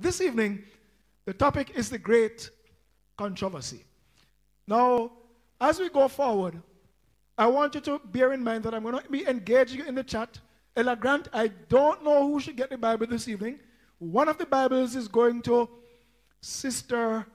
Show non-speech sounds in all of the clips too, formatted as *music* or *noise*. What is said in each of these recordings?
This evening, the topic is the great controversy. Now, as we go forward, I want you to bear in mind that I'm going to be engaging you in the chat. Ella Grant, I don't know who should get the Bible this evening. One of the Bibles is going to Sister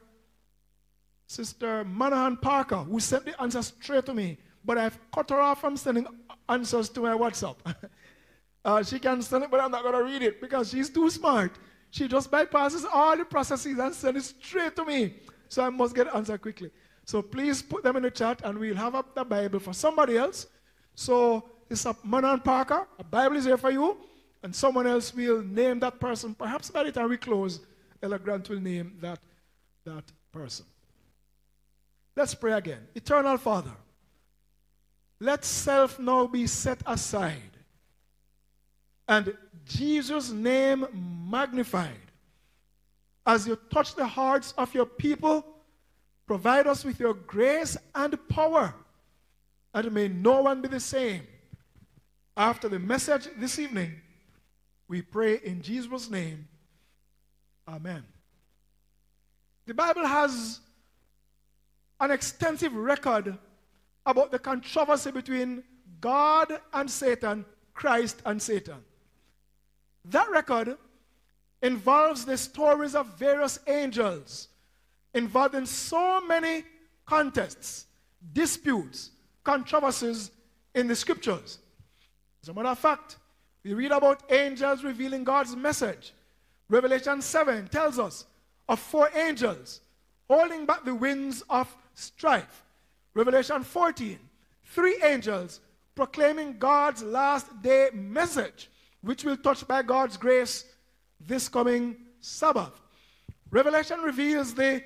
Sister Manahan Parker, who sent the answer straight to me, but I've cut her off from sending answers to my WhatsApp. *laughs* uh, she can send it, but I'm not going to read it because she's too smart. She just bypasses all the processes and sends it straight to me. So I must get answer quickly. So please put them in the chat and we'll have up the Bible for somebody else. So it's a Manan Parker. A Bible is here for you. And someone else will name that person. Perhaps by the time we close, Ella Grant will name that, that person. Let's pray again. Eternal Father, let self now be set aside and Jesus' name magnified. As you touch the hearts of your people, provide us with your grace and power, and may no one be the same. After the message this evening, we pray in Jesus' name. Amen. The Bible has an extensive record about the controversy between God and Satan, Christ and Satan. That record involves the stories of various angels involved in so many contests, disputes, controversies in the scriptures. As a matter of fact, we read about angels revealing God's message. Revelation 7 tells us of four angels holding back the winds of strife. Revelation 14, three angels proclaiming God's last day message, which will touch by God's grace this coming Sabbath. Revelation reveals the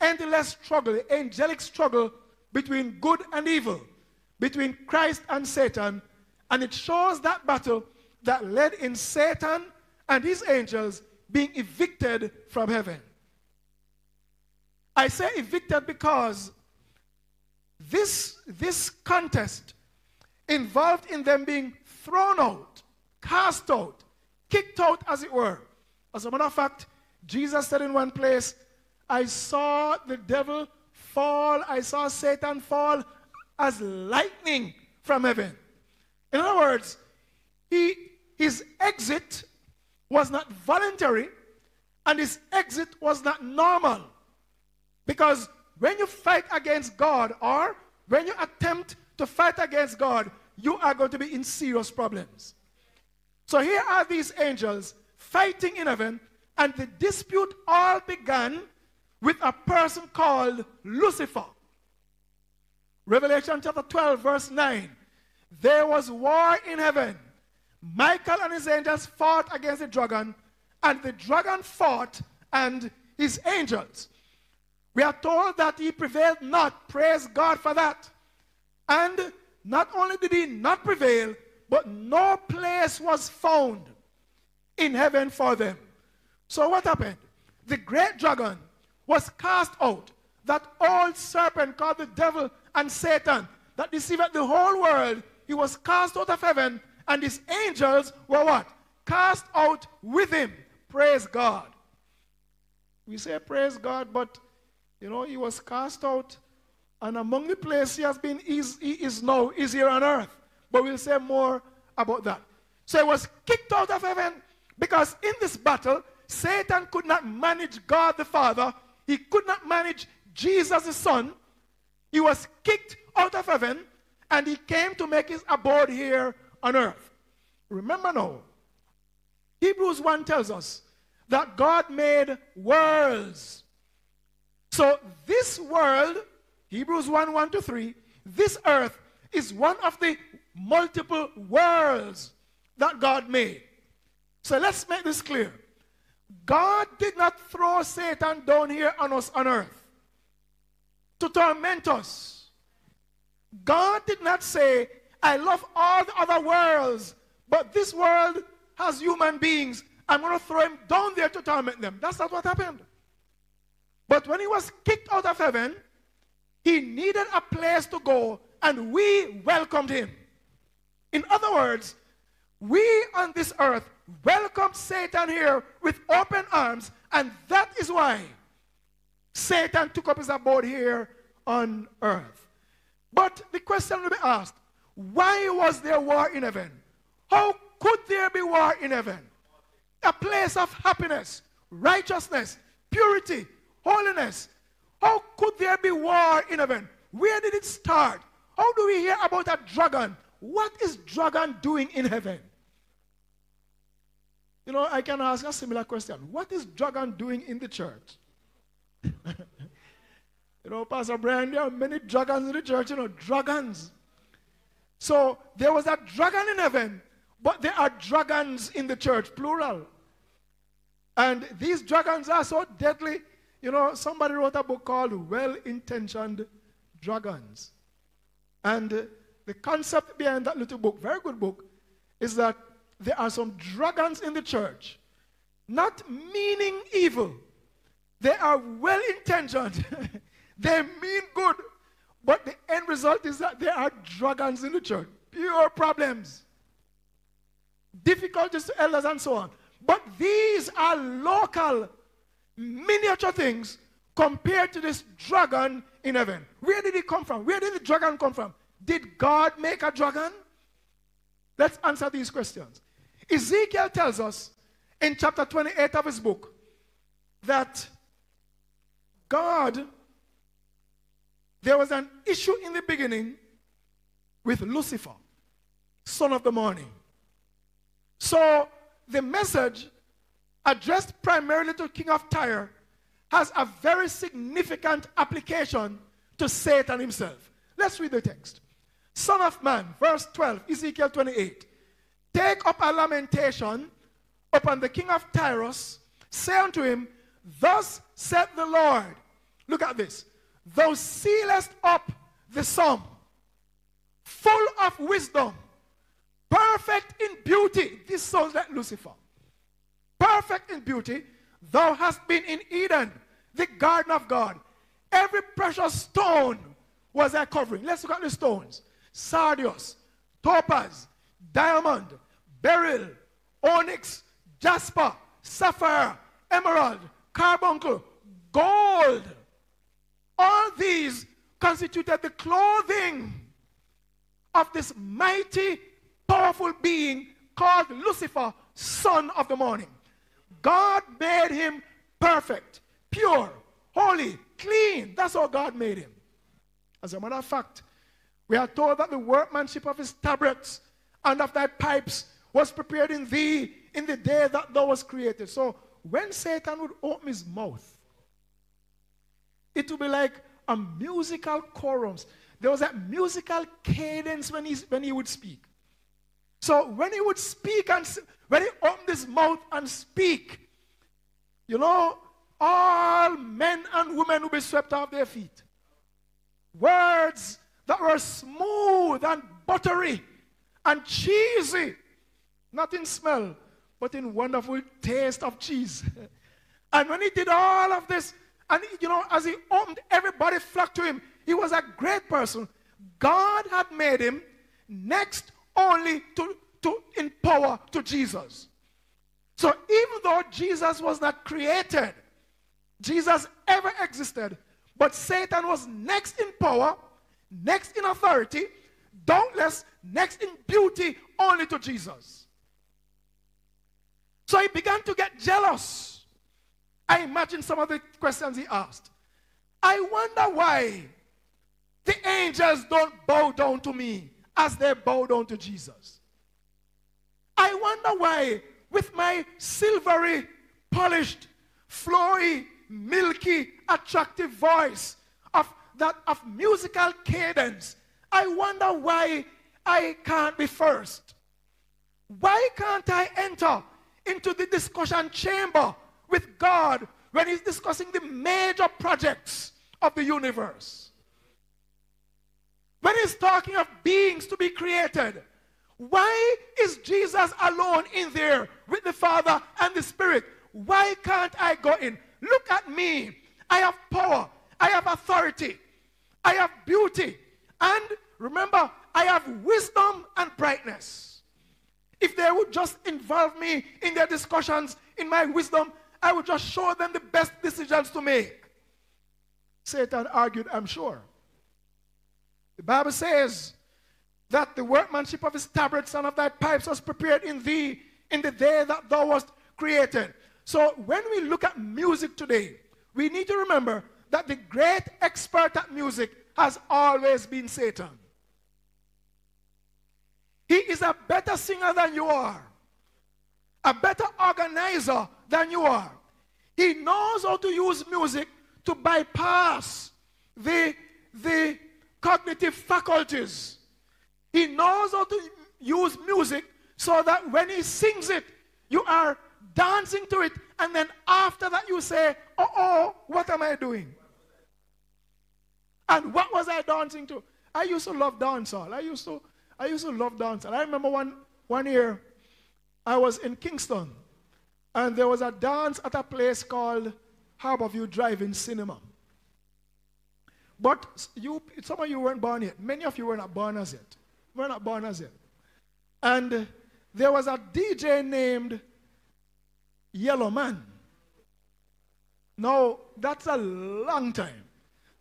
endless struggle, the angelic struggle between good and evil, between Christ and Satan, and it shows that battle that led in Satan and his angels being evicted from heaven. I say evicted because this, this contest involved in them being thrown out, cast out, kicked out, as it were. As a matter of fact, Jesus said in one place, I saw the devil fall, I saw Satan fall as lightning from heaven. In other words, he, his exit was not voluntary and his exit was not normal. Because when you fight against God or when you attempt to fight against God, you are going to be in serious problems. So here are these angels fighting in heaven, and the dispute all began with a person called Lucifer. Revelation chapter 12, verse 9. There was war in heaven. Michael and his angels fought against the dragon, and the dragon fought and his angels. We are told that he prevailed not. Praise God for that. And not only did he not prevail, but no place was found in heaven for them. So what happened? The great dragon was cast out. That old serpent called the devil and Satan that deceived the whole world, he was cast out of heaven, and his angels were what? Cast out with him. Praise God. We say praise God, but you know, he was cast out, and among the place he has been, is, he is now, is here on earth. But we'll say more about that. So he was kicked out of heaven because in this battle, Satan could not manage God the Father. He could not manage Jesus the Son. He was kicked out of heaven and he came to make his abode here on earth. Remember now, Hebrews 1 tells us that God made worlds so this world, Hebrews 1 1 to 3, this earth is one of the multiple worlds that God made. So let's make this clear. God did not throw Satan down here on us on earth to torment us. God did not say, I love all the other worlds, but this world has human beings. I'm going to throw him down there to torment them. That's not what happened. But when he was kicked out of heaven, he needed a place to go, and we welcomed him. In other words, We on this earth welcome Satan here with open arms, and that is why Satan took up his abode here on earth. But the question will be asked why was there war in heaven? How could there be war in heaven? A place of happiness, righteousness, purity, holiness. How could there be war in heaven? Where did it start? How do we hear about a dragon? What is dragon doing in heaven? You know, I can ask a similar question. What is dragon doing in the church? *laughs* you know, Pastor Brian, there are many dragons in the church, you know, dragons. So there was a dragon in heaven, but there are dragons in the church, plural. And these dragons are so deadly. You know, somebody wrote a book called Well Intentioned Dragons. And the concept behind that little book, very good book, is that there are some dragons in the church, not meaning evil. They are well intentioned, *laughs* they mean good, but the end result is that there are dragons in the church, pure problems, difficulties to elders, and so on. But these are local, miniature things compared to this dragon in heaven. Where did it come from? Where did the dragon come from? Did God make a dragon? Let's answer these questions. Ezekiel tells us in chapter 28 of his book that God, there was an issue in the beginning with Lucifer, son of the morning. So the message addressed primarily to King of Tyre has a very significant application to Satan himself. Let's read the text. Son of man, verse 12, Ezekiel 28. Take up a lamentation upon the king of Tyrus, say unto him, Thus saith the Lord. Look at this. Thou sealest up the sum, full of wisdom, perfect in beauty. This sounds like Lucifer. Perfect in beauty. Thou hast been in Eden, the garden of God. Every precious stone was a covering. Let's look at the stones sardius, topaz, diamond, beryl, onyx, jasper, sapphire, emerald, carbuncle, gold. All these constituted the clothing of this mighty, powerful being called Lucifer, son of the morning. God made him perfect, pure, holy, clean. That's how God made him. As a matter of fact, we are told that the workmanship of his tabrets and of thy pipes was prepared in thee in the day that thou was created. So when Satan would open his mouth, it would be like a musical chorus. There was a musical cadence when, he's, when he would speak. So when he would speak and when he opened his mouth and speak, you know, all men and women would be swept off their feet. Words that were smooth and buttery and cheesy, not in smell, but in wonderful taste of cheese. *laughs* and when he did all of this, and you know, as he opened, everybody flocked to him. He was a great person. God had made him next only to, to in power to Jesus. So even though Jesus was not created, Jesus ever existed, but Satan was next in power next in authority, doubtless next in beauty only to Jesus. So he began to get jealous. I imagine some of the questions he asked. I wonder why the angels don't bow down to me as they bow down to Jesus. I wonder why, with my silvery, polished, flowy, milky, attractive voice that of musical cadence. I wonder why I can't be first. Why can't I enter into the discussion chamber with God when He's discussing the major projects of the universe? When He's talking of beings to be created, why is Jesus alone in there with the Father and the Spirit? Why can't I go in? Look at me. I have power, I have authority. I have beauty. And remember, I have wisdom and brightness. If they would just involve me in their discussions, in my wisdom, I would just show them the best decisions to make. Satan argued, I'm sure. The Bible says that the workmanship of his tabrets and of thy pipes was prepared in thee in the day that thou wast created. So when we look at music today, we need to remember that the great expert at music has always been Satan. He is a better singer than you are, a better organizer than you are. He knows how to use music to bypass the, the cognitive faculties. He knows how to use music so that when he sings it, you are dancing to it, and then after that you say, Oh, oh, what am I doing? And what was I dancing to? I used to love dancehall. I used to, I used to love dancehall. I remember one, one year I was in Kingston, and there was a dance at a place called Harborview Drive-In Cinema. But you, some of you weren't born yet. Many of you were not born as yet. We're not born as yet. And there was a DJ named Yellowman. Now, that's a long time.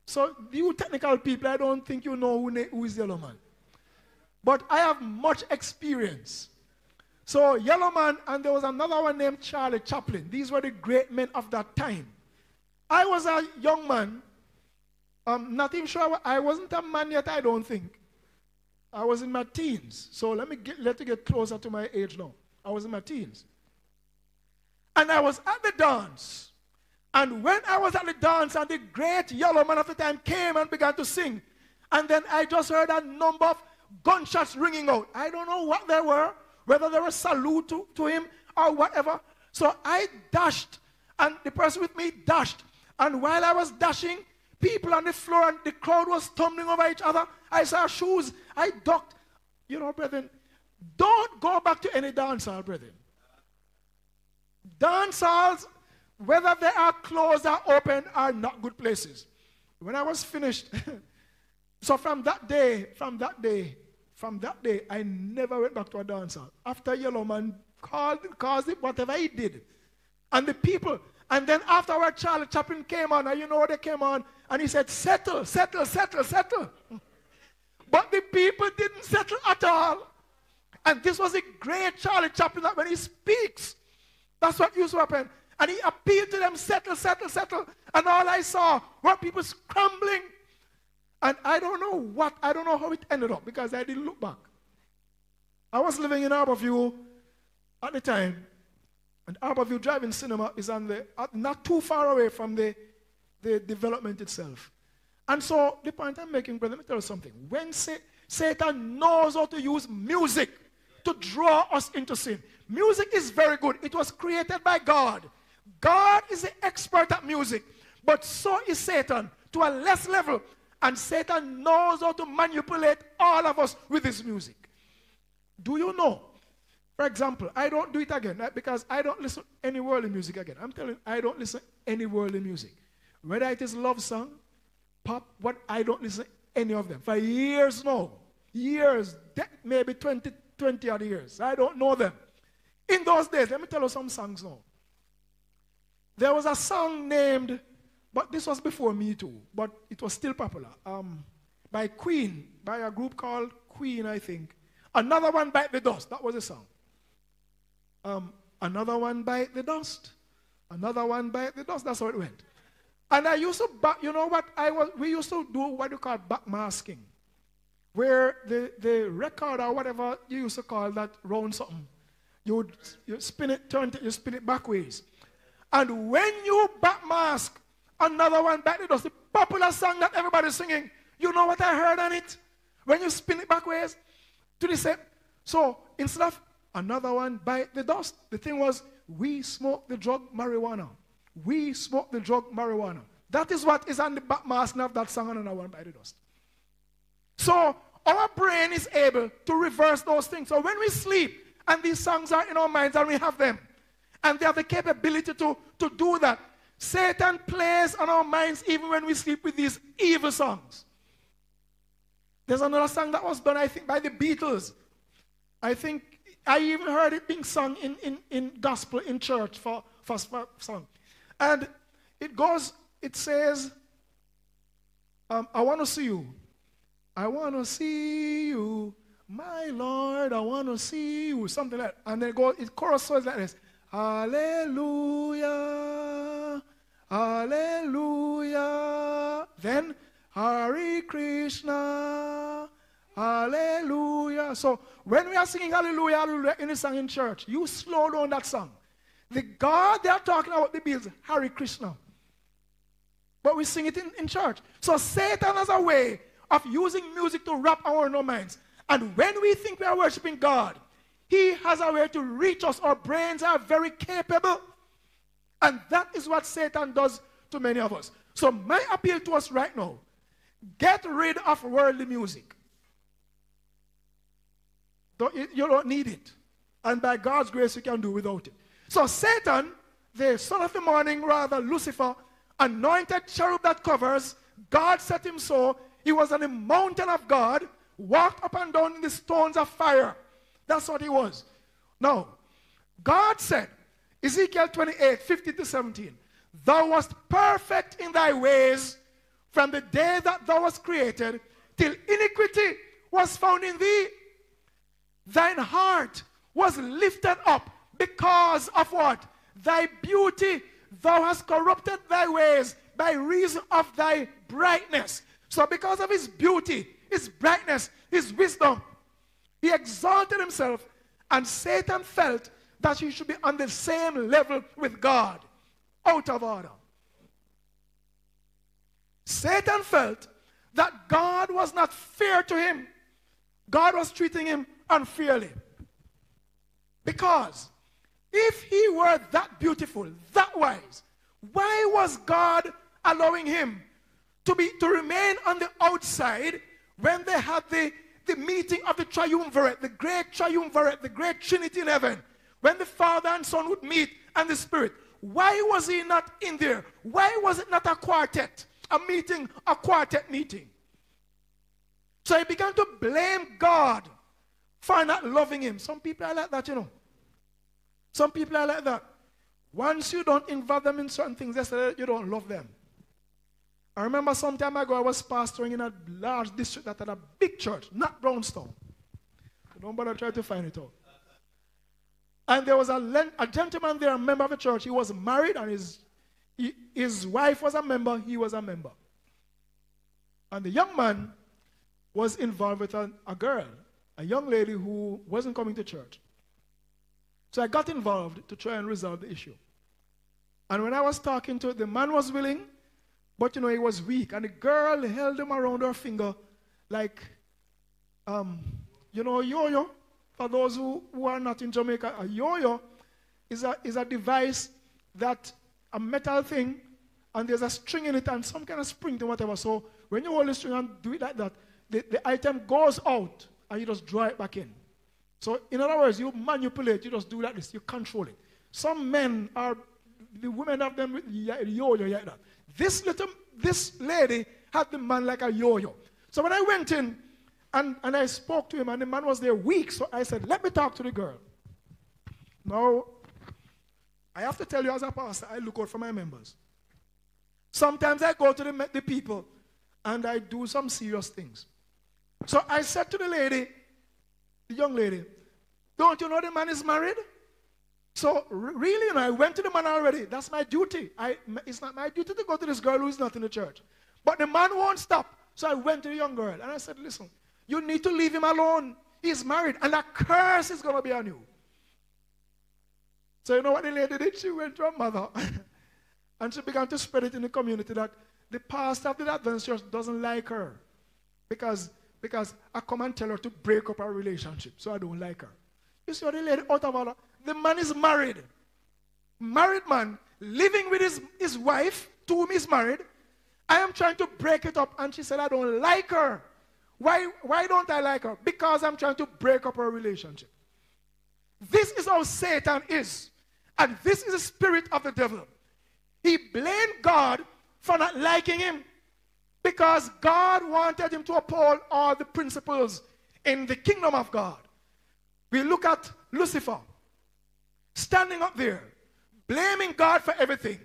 So, you technical people, I don't think you know who, who is Yellowman. But I have much experience. So, Yellowman, and there was another one named Charlie Chaplin. These were the great men of that time. I was a young man. Um, not even sure, I wasn't a man yet, I don't think. I was in my teens. So let me get, let me get closer to my age now. I was in my teens. And I was at the dance. And when I was at the dance, and the great Yellowman of the time came and began to sing, and then I just heard a number of gunshots ringing out. I don't know what they were, whether they were salute to, to him or whatever. So I dashed, and the person with me dashed. And while I was dashing, people on the floor and the crowd was tumbling over each other. I saw shoes. I ducked. You know, brethren, don't go back to any dance hall, brethren. Dance halls, whether they are closed or open, are not good places. When I was finished, *laughs* so from that day, from that day, from that day, I never went back to a dance hall. After Yellowman called, caused it, whatever he did. And the people, and then afterward, Charlie Chaplin came on, and you know they came on? And he said, Settle, settle, settle, settle. *laughs* But the people didn't settle at all. And this was a great Charlie Chaplin that when he speaks, that's what used to happen. And he appealed to them, settle, settle, settle. And all I saw were people scrambling. And I don't know what, I don't know how it ended up because I didn't look back. I was living in Harborview at the time. And Harborview Drive-In Cinema is on the, not too far away from the, the development itself. And so the point I'm making, brother, let me tell you something. When Satan knows how to use music to draw us into sin, music is very good. It was created by God. God is the expert at music, but so is Satan to a less level. And Satan knows how to manipulate all of us with his music. Do you know for example, I don't do it again because I don't listen any worldly music again. I'm telling you, I don't listen any worldly music. Whether it is love song, pop, what I don't listen any of them. For years now. Years, maybe 20, 20 odd years. I don't know them. In those days, let me tell you some songs now. There was a song named, but this was before me too, but it was still popular. Um, by Queen, by a group called Queen, I think. Another one, Bite the Dust. That was a song. Um, another one bite the dust. Another one bite the dust. That's how it went. And I used to you know what? I was we used to do what you call backmasking. Where the, the record or whatever you used to call that round something. You would you spin it, turn it, you spin it backwards. And when you backmask another one back the dust, the popular song that everybody's singing, you know what I heard on it? When you spin it backwards to the same. So instead of Another one, bite the dust. The thing was, we smoke the drug marijuana. We smoke the drug marijuana. That is what is on the back mask of that song, another one, bite the dust. So our brain is able to reverse those things. So when we sleep, and these songs are in our minds, and we have them, and they have the capability to, to do that, Satan plays on our minds even when we sleep with these evil songs. There's another song that was done, I think, by the Beatles. I think I even heard it being sung in, in, in gospel in church for, for, for song. And it goes, it says, um, I want to see you. I want to see you, my Lord. I want to see you. Something like that. And then it goes, it chorus like this. Hallelujah. Hallelujah. Then Hare Krishna. Hallelujah. So when we are singing hallelujah, hallelujah in the song in church, you slow down that song. The God they are talking about the bills, Hare Krishna. But we sing it in, in church. So Satan has a way of using music to wrap our own minds. And when we think we are worshiping God, he has a way to reach us. Our brains are very capable. And that is what Satan does to many of us. So my appeal to us right now, get rid of worldly music. You don't need it. And by God's grace, you can do without it. So Satan, the son of the morning, rather Lucifer, anointed cherub that covers, God set him so. He was on the mountain of God, walked up and down in the stones of fire. That's what he was. Now, God said, Ezekiel 28, 50 to 17, Thou wast perfect in thy ways from the day that thou wast created till iniquity was found in thee. Thine heart was lifted up because of what? Thy beauty. Thou hast corrupted thy ways by reason of thy brightness. So, because of his beauty, his brightness, his wisdom, he exalted himself, and Satan felt that he should be on the same level with God. Out of order. Satan felt that God was not fair to him. God was treating him unfairly. Because if he were that beautiful, that wise, why was God allowing him to, be, to remain on the outside when they had the, the meeting of the triumvirate, the great triumvirate, the great trinity in heaven, when the Father and Son would meet and the Spirit? Why was he not in there? Why was it not a quartet? A meeting, a quartet meeting. So he began to blame God for not loving him. Some people are like that, you know. Some people are like that. Once you don't involve them in certain things, they say you don't love them. I remember some time ago I was pastoring in a large district that had a big church, not Brownstown. So don't bother trying to find it out. And there was a, a gentleman there, a member of the church. He was married and his, he, his wife was a member, he was a member. And the young man was involved with a, a girl a young lady who wasn't coming to church. So I got involved to try and resolve the issue. And when I was talking to the man was willing, but you know, he was weak. And the girl held him around her finger like, um, you know, yo-yo. For those who, who are not in Jamaica, a yo-yo is a, is a device that, a metal thing, and there's a string in it and some kind of spring to whatever. So when you hold the string and do it like that, the, the item goes out and you just draw it back in. So, in other words, you manipulate, you just do like this, you control it. Some men are, the women have them with yo-yo like that. This little, this lady had the man like a yo-yo. So when I went in and, and I spoke to him, and the man was there weak, so I said, let me talk to the girl. Now, I have to tell you as a pastor, I look out for my members. Sometimes I go to the, the people and I do some serious things. So I said to the lady, the young lady, don't you know the man is married? So really, you know, I went to the man already. That's my duty. I, it's not my duty to go to this girl who is not in the church. But the man won't stop. So I went to the young girl and I said, listen, you need to leave him alone. He's married and a curse is going to be on you. So you know what the lady did? She went to her mother *laughs* and she began to spread it in the community that the pastor of the Adventist church doesn't like her because because I come and tell her to break up our relationship, so I don't like her. You see what the lady out of order? The man is married. Married man, living with his, his wife, to whom he's married. I am trying to break it up, and she said, I don't like her. Why, why don't I like her? Because I'm trying to break up our relationship. This is how Satan is. And this is the spirit of the devil. He blamed God for not liking him. Because God wanted him to uphold all the principles in the kingdom of God. We look at Lucifer standing up there, blaming God for everything,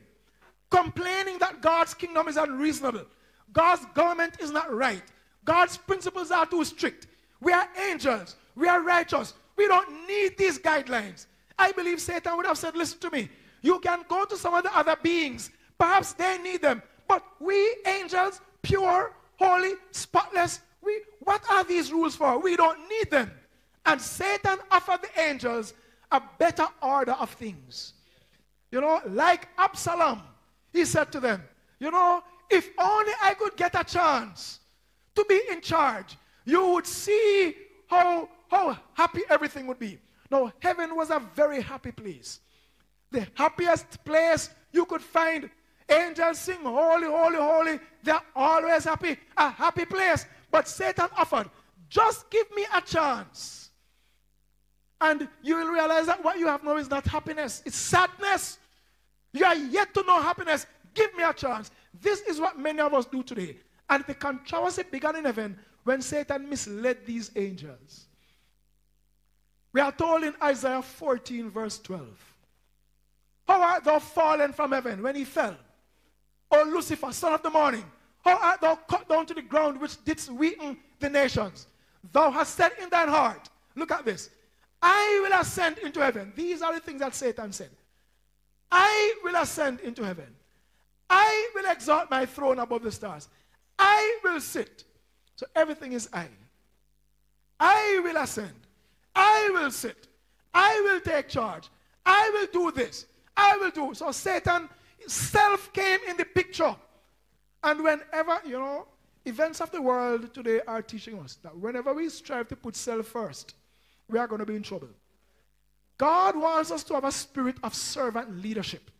complaining that God's kingdom is unreasonable, God's government is not right, God's principles are too strict. We are angels, we are righteous, we don't need these guidelines. I believe Satan would have said, Listen to me, you can go to some of the other beings, perhaps they need them, but we angels, pure, holy, spotless, we, what are these rules for? We don't need them. And Satan offered the angels a better order of things. You know, like Absalom, he said to them, You know, if only I could get a chance to be in charge, you would see how, how happy everything would be. Now, heaven was a very happy place. The happiest place you could find. Angels sing, Holy, Holy, Holy. They're always happy. A happy place. But Satan offered, Just give me a chance and you will realize that what you have now is not happiness, it's sadness. You are yet to know happiness. Give me a chance. This is what many of us do today. And the controversy began in heaven when Satan misled these angels. We are told in Isaiah 14, verse 12. How art thou fallen from heaven when he fell? O Lucifer, son of the morning, how art thou cut down to the ground which didst weaken the nations? Thou hast said in thine heart, look at this, I will ascend into heaven. These are the things that Satan said. I will ascend into heaven. I will exalt my throne above the stars. I will sit. So everything is I. I will ascend. I will sit. I will take charge. I will do this. I will do. So Satan, self came in the picture. And whenever, you know, events of the world today are teaching us that whenever we strive to put self first, we are going to be in trouble. God wants us to have a spirit of servant leadership.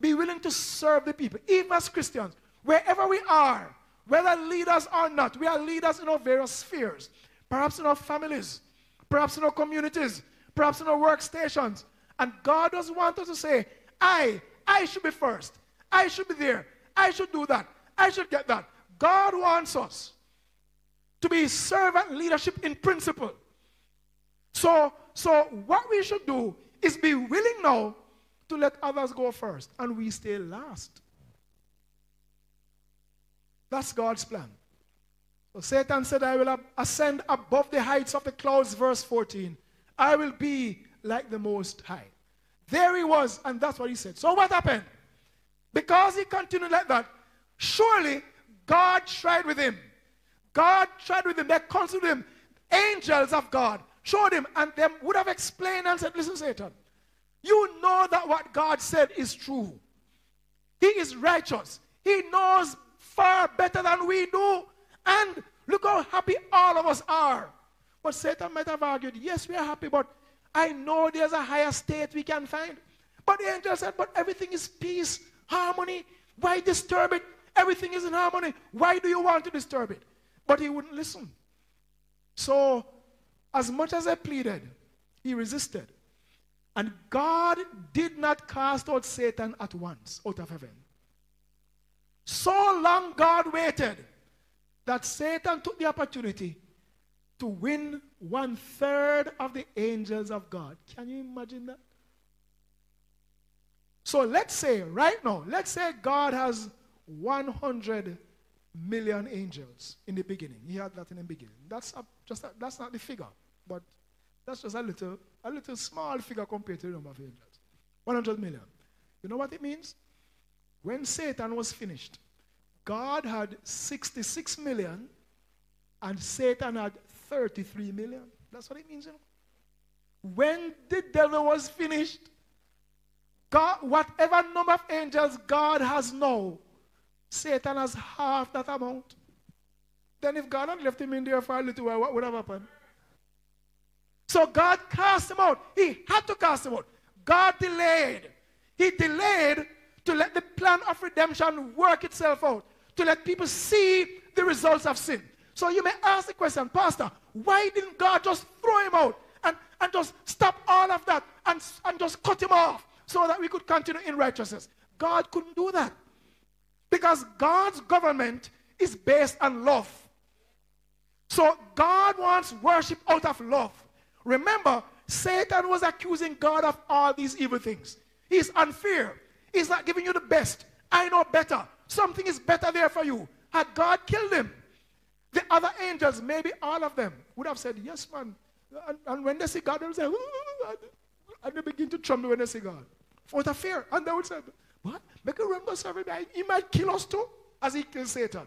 Be willing to serve the people, even as Christians, wherever we are, whether leaders or not. We are leaders in our various spheres, perhaps in our families, perhaps in our communities, perhaps in our workstations. And God doesn't want us to say, I, I should be first. I should be there. I should do that. I should get that. God wants us to be servant leadership in principle. So, so what we should do is be willing now to let others go first and we stay last. That's God's plan. So Satan said, I will ascend above the heights of the clouds, verse 14. I will be like the Most High. There he was, and that's what he said. So what happened? Because he continued like that, surely God tried with him. God tried with him. They considered him angels of God showed him, and them would have explained and said, Listen, Satan, you know that what God said is true. He is righteous. He knows far better than we do. And look how happy all of us are. But Satan might have argued, Yes, we are happy, but I know there's a higher state we can find. But the angel said, But everything is peace, harmony. Why disturb it? Everything is in harmony. Why do you want to disturb it? But he wouldn't listen. So as much as I pleaded, he resisted. And God did not cast out Satan at once out of heaven. So long God waited that Satan took the opportunity to win one third of the angels of God. Can you imagine that? So let's say, right now, let's say God has 100 million angels in the beginning. He had that in the beginning. That's a, just a, that's not the figure, but that's just a little a little small figure compared to the number of angels. 100 million. You know what it means? When Satan was finished, God had 66 million and Satan had 33 million. That's what it means, you know. When the devil was finished, God, whatever number of angels God has now, Satan has half that amount. Then if God had left him in there for a little while, what would have happened? So God cast him out. He had to cast him out. God delayed. He delayed to let the plan of redemption work itself out, to let people see the results of sin. So you may ask the question, Pastor, why didn't God just throw him out and, and just stop all of that and, and just cut him off so that we could continue in righteousness? God couldn't do that. Because God's government is based on love. So God wants worship out of love. Remember, Satan was accusing God of all these evil things. He's unfair. He's not giving you the best. I know better. Something is better there for you. Had God killed him, the other angels, maybe all of them, would have said, Yes, man. And, and when they see God, they'll say, and they begin to tremble when they see God. For the fear. And they would say, What? Make a remember serving He might kill us too, as he killed Satan.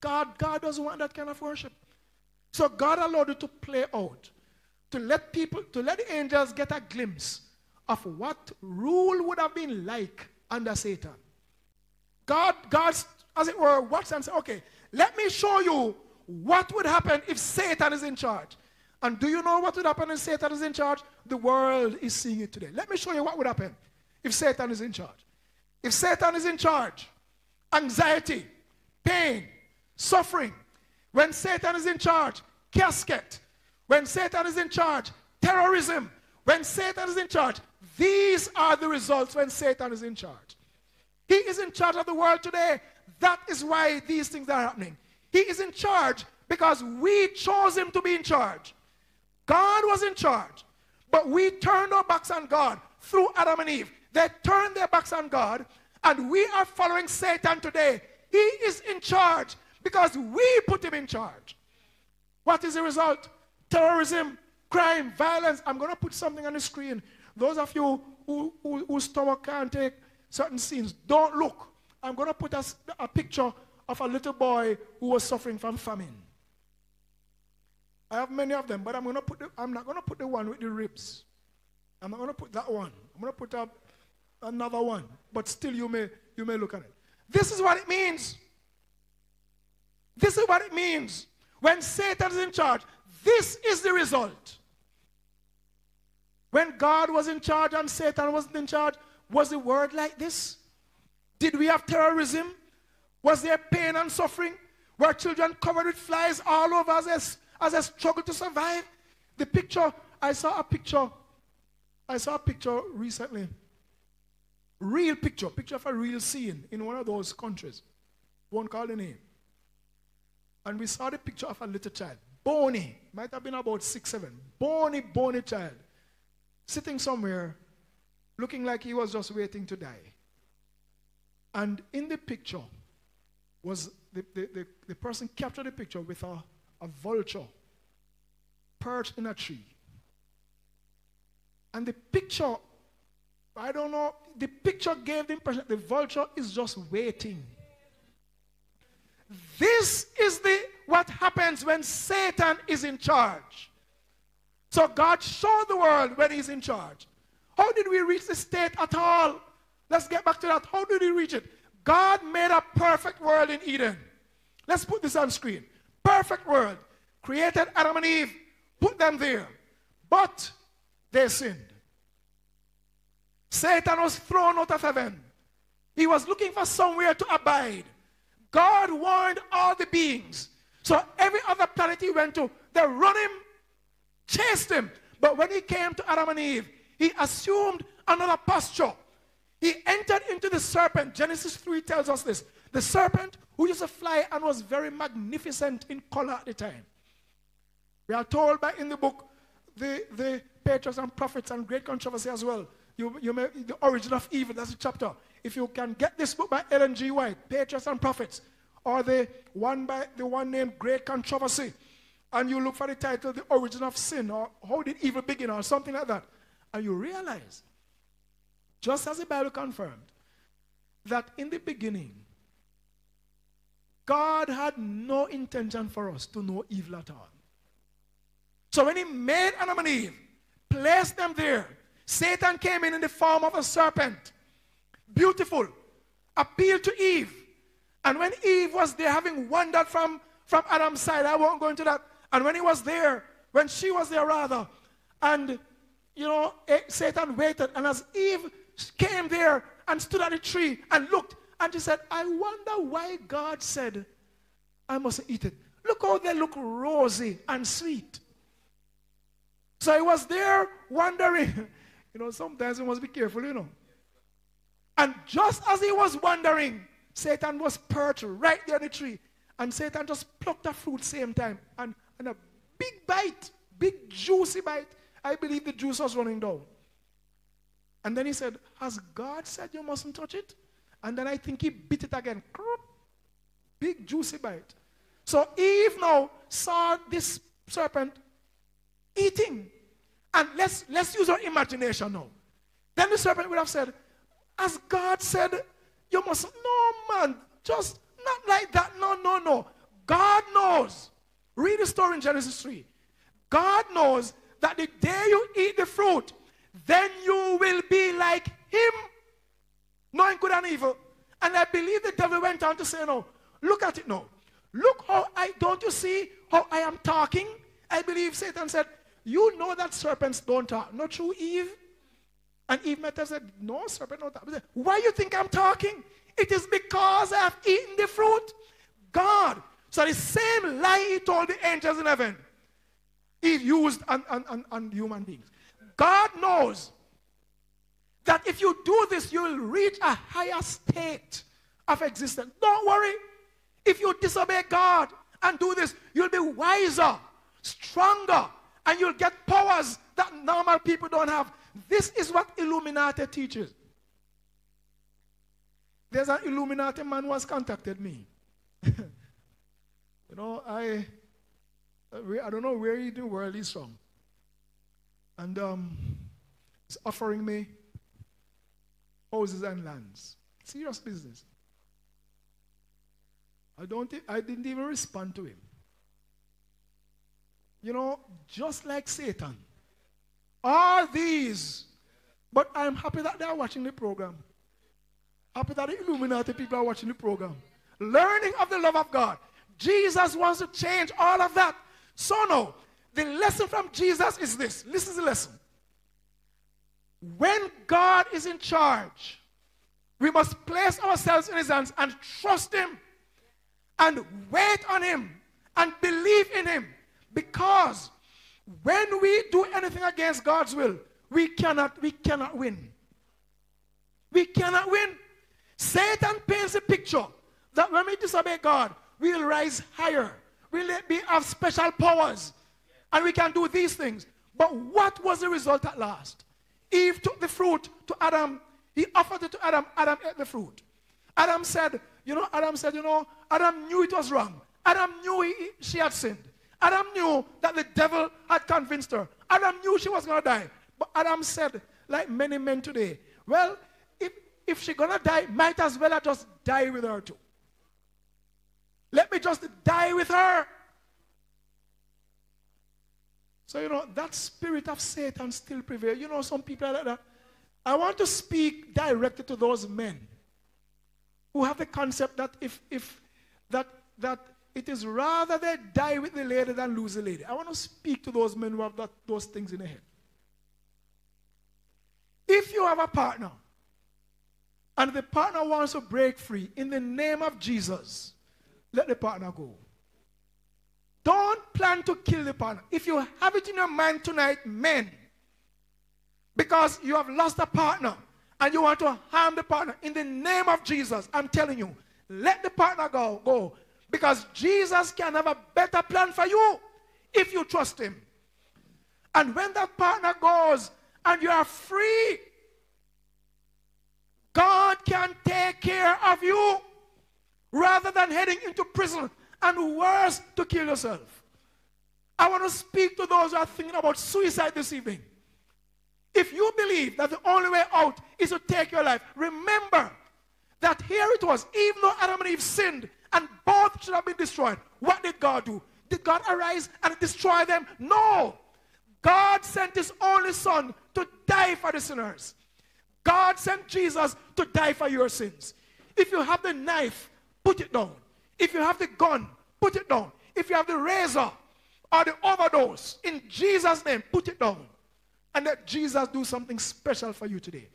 God, God doesn't want that kind of worship. So God allowed it to play out, to let people, to let the angels get a glimpse of what rule would have been like under Satan. God, God, as it were, watched and said, okay, let me show you what would happen if Satan is in charge. And do you know what would happen if Satan is in charge? The world is seeing it today. Let me show you what would happen if Satan is in charge. If Satan is in charge, anxiety, pain, suffering. When Satan is in charge, casket. When Satan is in charge, terrorism. When Satan is in charge, these are the results when Satan is in charge. He is in charge of the world today. That is why these things are happening. He is in charge because we chose him to be in charge. God was in charge, but we turned our backs on God through Adam and Eve. They turned their backs on God, and we are following Satan today. He is in charge because we put him in charge. What is the result? Terrorism, crime, violence. I'm going to put something on the screen. Those of you who, who, whose stomach can't take certain scenes, don't look. I'm going to put a, a picture of a little boy who was suffering from famine. I have many of them, but I'm, gonna put the, I'm not going to put the one with the ribs. I'm not going to put that one. I'm going to put up another one, but still you may, you may look at it. This is what it means. This is what it means. When Satan is in charge, this is the result. When God was in charge and Satan wasn't in charge, was the world like this? Did we have terrorism? Was there pain and suffering? Were children covered with flies all over as as they struggled to survive? The picture, I saw a picture, I saw a picture recently. Real picture, picture of a real scene in one of those countries. Won't call the name. And we saw the picture of a little child, bony, might have been about six, seven, bony, bony child, sitting somewhere looking like he was just waiting to die. And in the picture was the, the, the, the person captured the picture with a, a vulture perched in a tree. And the picture, I don't know, the picture gave the impression the vulture is just waiting. This is the what happens when Satan is in charge. So God showed the world when he's in charge. How did we reach this state at all? Let's get back to that. How did we reach it? God made a perfect world in Eden. Let's put this on screen. Perfect world. Created Adam and Eve, put them there. But they sinned. Satan was thrown out of heaven. He was looking for somewhere to abide. God warned all the beings. So every other planet he went to, they run him, chased him. But when he came to Adam and Eve, he assumed another posture. He entered into the serpent. Genesis 3 tells us this. The serpent, who used to fly and was very magnificent in color at the time. We are told by in the book, the, the patriarchs and prophets and great controversy as well. You, you may, the origin of evil, that's a chapter. If you can get this book by Ellen G. White, Patriarchs and Prophets, or the one by the one named Great Controversy, and you look for the title, The Origin of Sin, or How Did Evil Begin, or something like that, and you realize, just as the Bible confirmed, that in the beginning, God had no intention for us to know evil at all. So when he made Adam and Eve, placed them there, Satan came in in the form of a serpent. Beautiful. Appealed to Eve. And when Eve was there, having wandered from, from Adam's side, I won't go into that. And when he was there, when she was there rather, and you know, eh, Satan waited, and as Eve came there and stood at the tree and looked, and she said, I wonder why God said, I must eat it. Look how they look rosy and sweet. So he was there wondering. You know, sometimes we must be careful, you know. And just as he was wondering, Satan was perched right there in the tree. And Satan just plucked a fruit same time. And, and a big bite, big juicy bite, I believe the juice was running down. And then he said, Has God said you mustn't touch it? And then I think he bit it again. Big juicy bite. So Eve now saw this serpent eating. And let's, let's use our imagination now. Then the serpent would have said, As God said, you must, no man, just not like that. No, no, no. God knows. Read the story in Genesis 3. God knows that the day you eat the fruit, then you will be like him, knowing good and evil. And I believe the devil went on to say, No, look at it now. Look how I, don't you see how I am talking? I believe Satan said, You know that serpents don't talk. Not true, Eve? And Eve met and said, No, serpent don't talk. Why you think I'm talking? It is because I have eaten the fruit. God. So the same lie he told the angels in heaven, he used on, on, on, on human beings. God knows that if you do this, you will reach a higher state of existence. Don't worry. If you disobey God and do this, you'll be wiser, stronger, and you'll get powers that normal people don't have. This is what Illuminati teaches. There's an Illuminati man who has contacted me. *laughs* you know, I, I don't know where in the world he's from. And um, he's offering me houses and lands. Serious business. I don't I didn't even respond to him. You know, just like Satan. All these. But I'm happy that they are watching the program. Happy that the Illuminati people are watching the program. Learning of the love of God. Jesus wants to change all of that. So no, the lesson from Jesus is this. This is the lesson. When God is in charge, we must place ourselves in his hands and trust him and wait on him and believe in him because when we do anything against God's will, we cannot we cannot win. We cannot win. Satan paints a picture that when we disobey God, we will rise higher. We'll be have special powers. And we can do these things. But what was the result at last? Eve took the fruit to Adam. He offered it to Adam. Adam ate the fruit. Adam said, you know, Adam said, you know, Adam knew it was wrong. Adam knew he, she had sinned. Adam knew that the devil had convinced her. Adam knew she was going to die. But Adam said, like many men today, well, if, if she's going to die, might as well I just die with her too. Let me just die with her. So, you know, that spirit of Satan still prevails. You know, some people like that. I want to speak directly to those men who have the concept that if, if that, that it is rather they die with the lady than lose the lady. I want to speak to those men who have that, those things in their head. If you have a partner and the partner wants to break free in the name of Jesus, let the partner go. Don't plan to kill the partner. If you have it in your mind tonight, men, because you have lost a partner and you want to harm the partner, in the name of Jesus, I'm telling you, let the partner go. Go. Because Jesus can have a better plan for you if you trust him. And when that partner goes and you are free, God can take care of you rather than heading into prison and worse, to kill yourself. I want to speak to those who are thinking about suicide this evening. If you believe that the only way out is to take your life, remember that here it was, even though Adam and Eve sinned and both should have been destroyed, what did God do? Did God arise and destroy them? No. God sent his only son to die for the sinners. God sent Jesus to die for your sins. If you have the knife, put it down. If you have the gun, put it down. If you have the razor or the overdose, in Jesus' name, put it down. And let Jesus do something special for you today.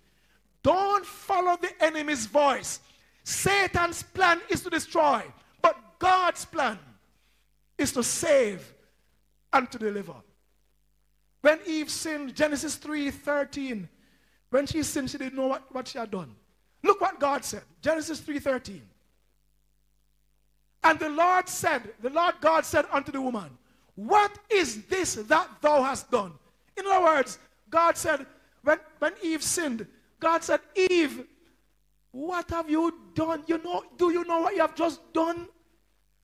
Don't follow the enemy's voice. Satan's plan is to destroy, but God's plan is to save and to deliver. When Eve sinned, Genesis 3 13, when she sinned, she didn't know what, what she had done. Look what God said. Genesis 3 13. And the Lord said, the Lord God said unto the woman, What is this that thou hast done? In other words, God said, when, when Eve sinned, God said, Eve, what have you done? You know, do you know what you have just done?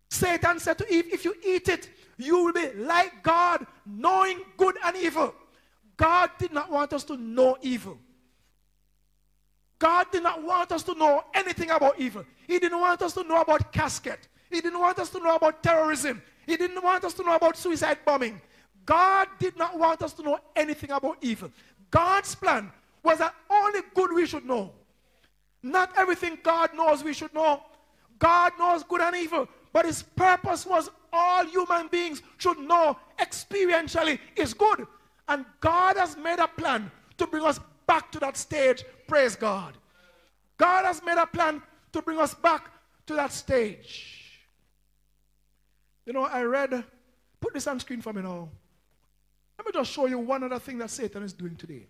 Satan said to Eve, if you eat it, you will be like God, knowing good and evil. God did not want us to know evil. God did not want us to know anything about evil. He didn't want us to know about casket. He didn't want us to know about terrorism. He didn't want us to know about suicide bombing. God did not want us to know anything about evil. God's plan was that only good we should know. Not everything God knows we should know. God knows good and evil. But his purpose was all human beings should know experientially is good. And God has made a plan to bring us back to that stage. Praise God. God has made a plan to bring us back to that stage. You know, I read, put this on screen for me now. Let me just show you one other thing that Satan is doing today.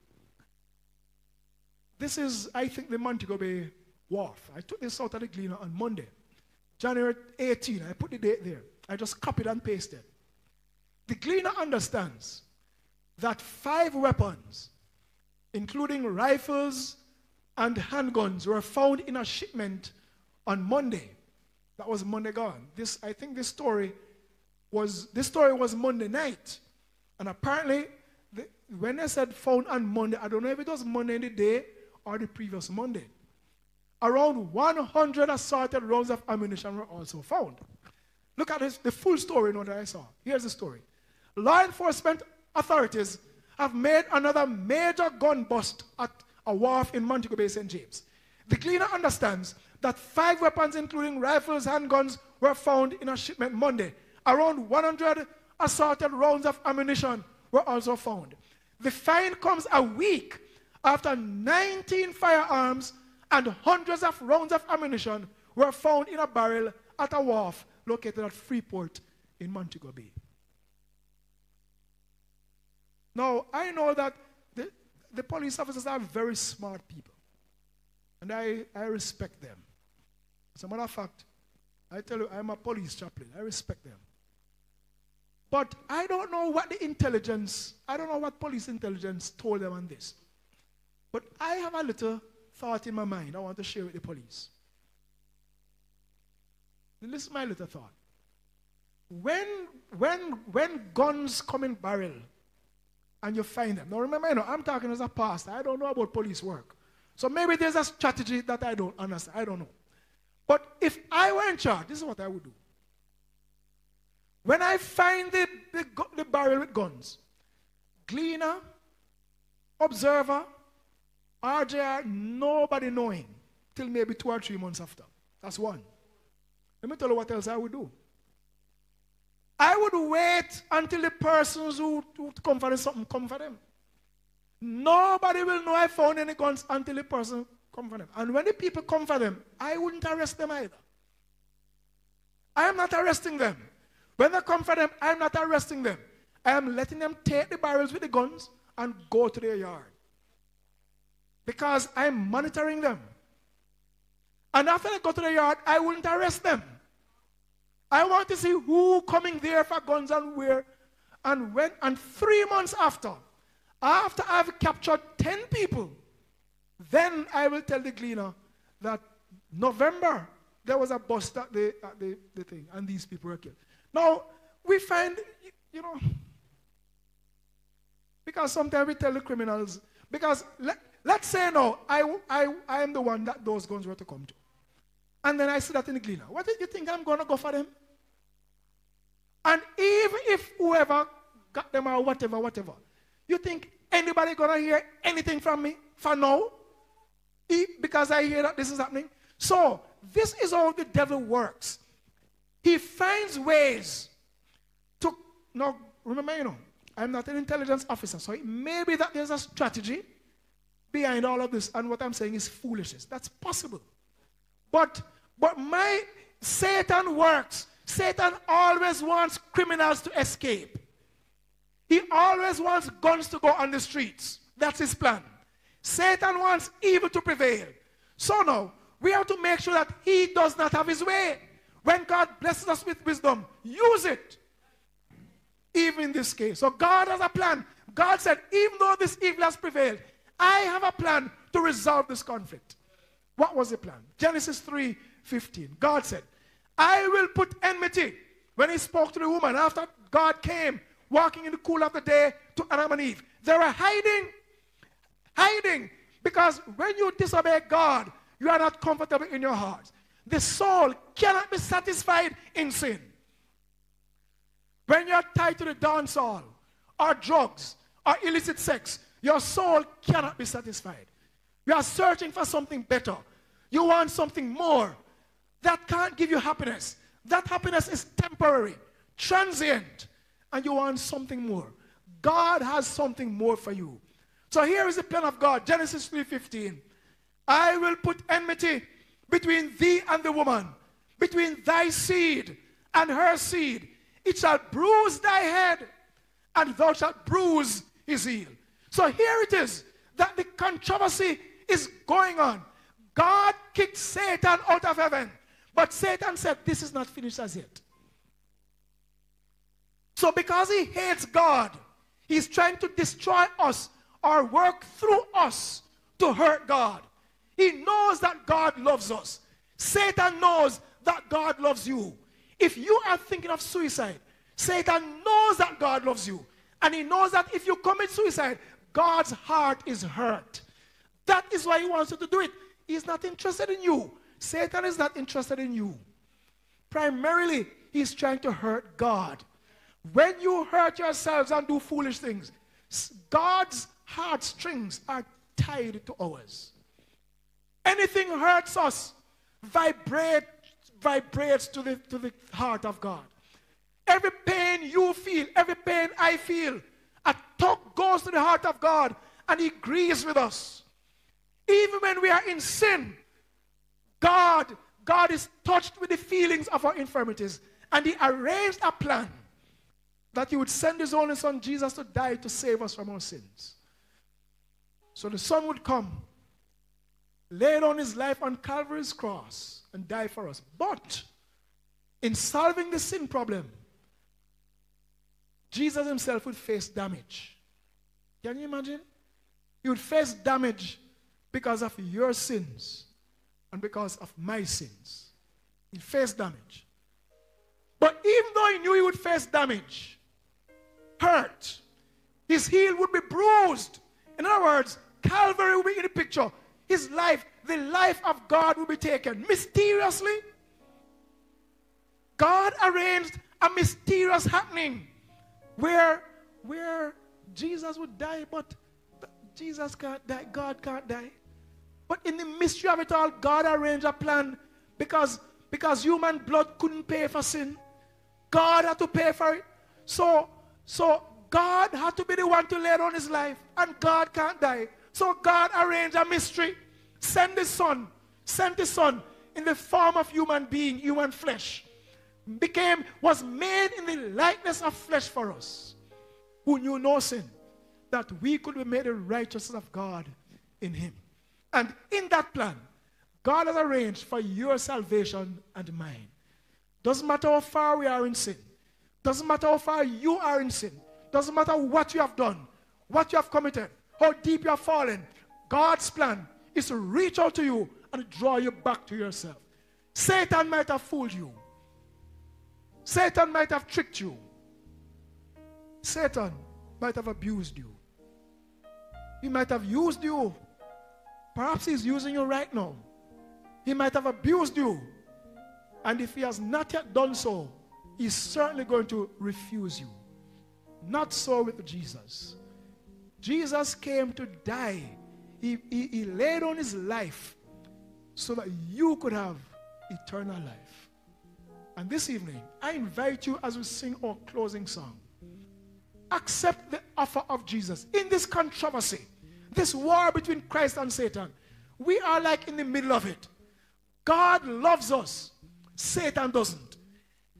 This is, I think, the Montego Bay Wharf. I took this out of the Gleaner on Monday, January 18. I put the date there. I just copied and pasted. The Gleaner understands that five weapons, including rifles and handguns, were found in a shipment on Monday. That was Monday gone. This, I think this story was, this story was Monday night. And apparently, the, when they said found on Monday, I don't know if it was Monday in the day or the previous Monday. Around 100 assorted rounds of ammunition were also found. Look at this, the full story now that I saw. Here's the story. Law enforcement authorities have made another major gun bust at a wharf in Montego Bay, St. James. The Gleaner understands that five weapons, including rifles, and handguns, were found in a shipment Monday. Around 100 assorted rounds of ammunition were also found. The find comes a week after 19 firearms and hundreds of rounds of ammunition were found in a barrel at a wharf located at Freeport in Montego Bay. Now, I know that the, the police officers are very smart people, and I, I respect them. As a matter of fact, I tell you, I'm a police chaplain. I respect them. But I don't know what the intelligence, I don't know what police intelligence told them on this. But I have a little thought in my mind I want to share with the police. This is my little thought. When, when, when guns come in barrel and you find them, now remember, you know, I'm talking as a pastor. I don't know about police work. So maybe there's a strategy that I don't understand. I don't know. But if I were in charge, this is what I would do. When I find the, the, the barrel with guns, Gleaner, Observer, RJR, nobody knowing till maybe two or three months after. That's one. Let me tell you what else I would do. I would wait until the persons who, who come for something come for them. Nobody will know I found any guns until the person come for them. And when the people come for them, I wouldn't arrest them either. I am not arresting them. When they come for them, I'm not arresting them. I am letting them take the barrels with the guns and go to their yard because I'm monitoring them. And after they go to the yard, I wouldn't arrest them. I want to see who coming there for guns and where and when. And three months after, after I've captured 10 people, then I will tell the gleaner that November there was a bust at the, at the, the thing and these people were killed. Now, we find, you know, because sometimes we tell the criminals, because let, Let's say now, oh, I, I, I am the one that those guns were to come to. And then I see that in the gleaner. What do you think I'm going to go for them? And even if whoever got them or whatever, whatever, you think anybody going to hear anything from me for now? Because I hear that this is happening? So, this is how the devil works. He finds ways to, now, remember, you know, I'm not an intelligence officer, so it may be that there's a strategy behind all of this. And what I'm saying is foolishness. That's possible. But but my Satan works. Satan always wants criminals to escape. He always wants guns to go on the streets. That's his plan. Satan wants evil to prevail. So now, we have to make sure that he does not have his way. When God blesses us with wisdom, use it. Even in this case. So God has a plan. God said, even though this evil has prevailed, I have a plan to resolve this conflict. What was the plan? Genesis 3 15. God said, I will put enmity. When he spoke to the woman after God came walking in the cool of the day to Adam and Eve, they were hiding. Hiding. Because when you disobey God, you are not comfortable in your heart. The soul cannot be satisfied in sin. When you're tied to the dance hall, or drugs, or illicit sex, your soul cannot be satisfied. You are searching for something better. You want something more. That can't give you happiness. That happiness is temporary, transient, and you want something more. God has something more for you. So here is the plan of God, Genesis 3:15. I will put enmity between thee and the woman, between thy seed and her seed. It shall bruise thy head, and thou shalt bruise his heel. So here it is that the controversy is going on. God kicked Satan out of heaven. But Satan said, This is not finished as yet. So, because he hates God, he's trying to destroy us or work through us to hurt God. He knows that God loves us. Satan knows that God loves you. If you are thinking of suicide, Satan knows that God loves you. And he knows that if you commit suicide, God's heart is hurt. That is why he wants you to do it. He's not interested in you. Satan is not interested in you. Primarily, he's trying to hurt God. When you hurt yourselves and do foolish things, God's heartstrings are tied to ours. Anything hurts us, vibrate, vibrates to the, to the heart of God. Every pain you feel, every pain I feel, tug goes to the heart of God and he agrees with us. Even when we are in sin, God, God is touched with the feelings of our infirmities. And he arranged a plan that he would send his only son Jesus to die to save us from our sins. So the son would come, lay down his life on Calvary's cross, and die for us. But in solving the sin problem, Jesus himself would face damage. Can you imagine? He would face damage because of your sins and because of my sins. He faced damage. But even though he knew he would face damage, hurt, his heel would be bruised. In other words, Calvary will be in the picture. His life, the life of God will be taken mysteriously. God arranged a mysterious happening where, where Jesus would die, but Jesus can't die, God can't die. But in the mystery of it all, God arranged a plan because, because human blood couldn't pay for sin. God had to pay for it. So, so God had to be the one to lay down his life, and God can't die. So God arranged a mystery. Send his son, Send his son in the form of human being, human flesh. Became, was made in the likeness of flesh for us, who knew no sin, that we could be made the righteousness of God in him. And in that plan, God has arranged for your salvation and mine. Doesn't matter how far we are in sin. Doesn't matter how far you are in sin. Doesn't matter what you have done, what you have committed, how deep you have fallen. God's plan is to reach out to you and draw you back to yourself. Satan might have fooled you. Satan might have tricked you. Satan might have abused you. He might have used you Perhaps he's using you right now. He might have abused you. And if he has not yet done so, he's certainly going to refuse you. Not so with Jesus. Jesus came to die. He, he, he laid on his life so that you could have eternal life. And this evening, I invite you as we sing our closing song, accept the offer of Jesus in this controversy. This war between Christ and Satan, we are like in the middle of it. God loves us, Satan doesn't.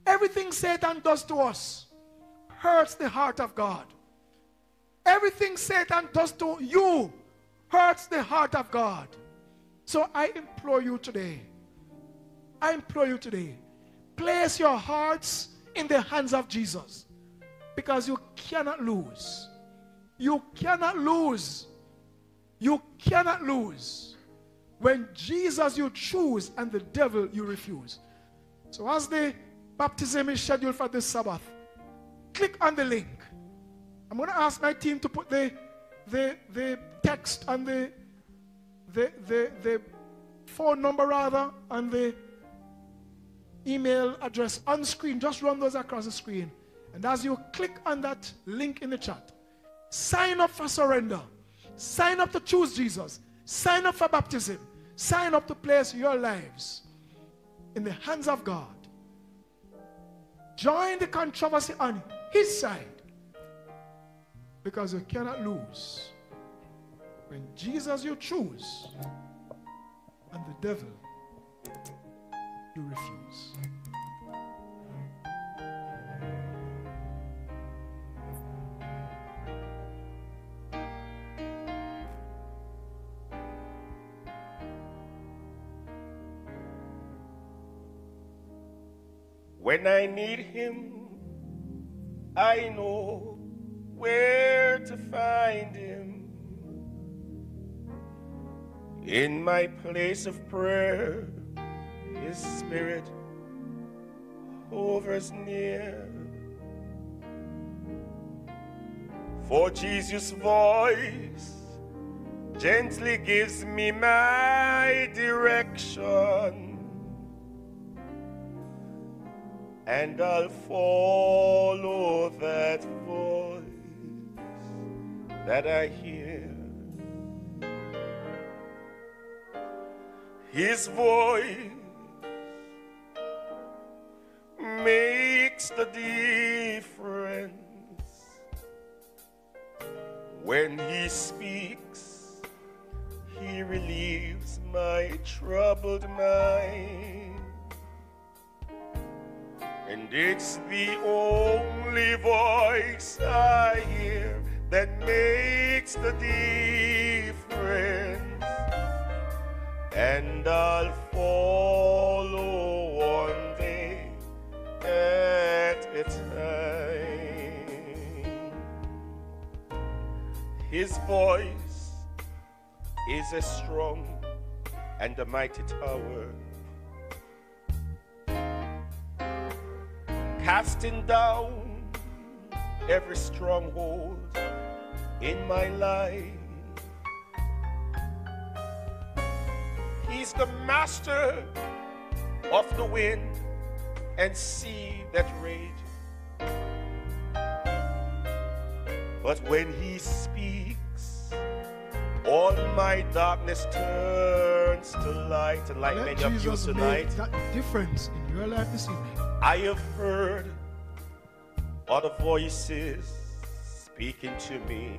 Everything Satan does to us hurts the heart of God. Everything Satan does to you hurts the heart of God. So I implore you today, I implore you today, place your hearts in the hands of Jesus because you cannot lose. You cannot lose. You cannot lose. When Jesus you choose and the devil you refuse. So as the baptism is scheduled for this Sabbath, click on the link. I'm going to ask my team to put the, the, the text and the, the, the, the phone number rather and the email address on screen. Just run those across the screen. And as you click on that link in the chat, sign up for surrender. Sign up to choose Jesus. Sign up for baptism. Sign up to place your lives in the hands of God. Join the controversy on his side. Because you cannot lose. When Jesus you choose, and the devil you refuse. When I need him, I know where to find him. In my place of prayer, his spirit hovers near. For Jesus' voice gently gives me my direction. and I'll follow that voice that I hear. His voice makes the difference when he speaks. He relieves my troubled mind. And it's the only voice I hear that makes the difference. And I'll follow His voice is a strong and a mighty tower casting down every stronghold in my life. He's the master of the wind and sea that rage. But when he speaks, all my darkness turns to light, and like Let many of you tonight, that difference in your life this evening. I have heard other voices speaking to me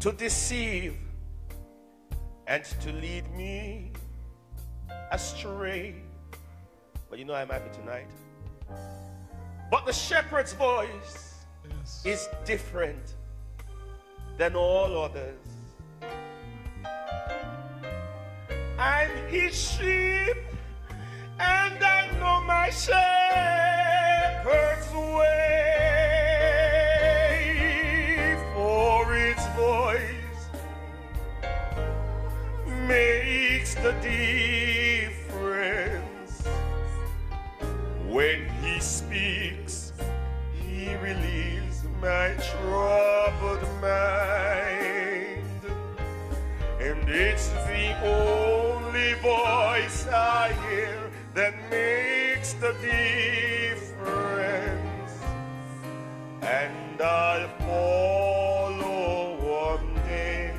to deceive and to lead me astray. But you know I'm happy tonight. But the shepherd's voice Yes. is different than all others. I'm his sheep, and I know my shepherd's way. For its voice makes the difference. When he speaks, my troubled mind. And it's the only voice I hear that makes the difference. And I'll follow one day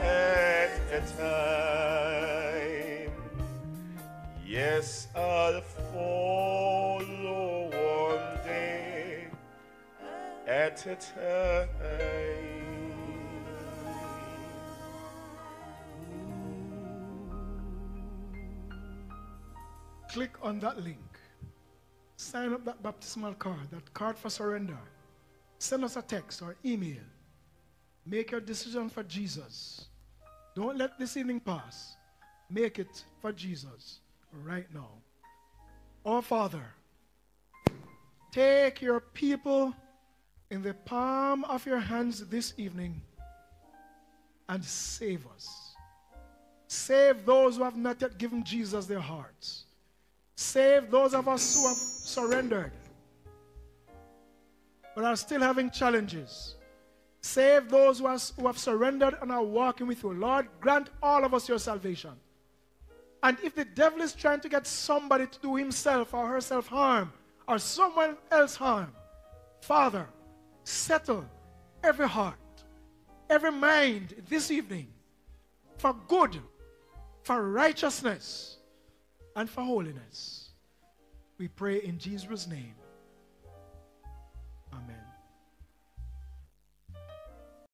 at a time. Yes, time. Uh, Click on that link. Sign up that baptismal card, that card for surrender. Send us a text or email. Make your decision for Jesus. Don't let this evening pass. Make it for Jesus right now. Our Father, take your people in the palm of your hands this evening and save us. Save those who have not yet given Jesus their hearts. Save those of us who have surrendered but are still having challenges. Save those who, has, who have surrendered and are walking with you. Lord, grant all of us your salvation. And if the devil is trying to get somebody to do himself or herself harm or someone else harm, Father, settle every heart, every mind this evening for good, for righteousness, and for holiness. We pray in Jesus' name.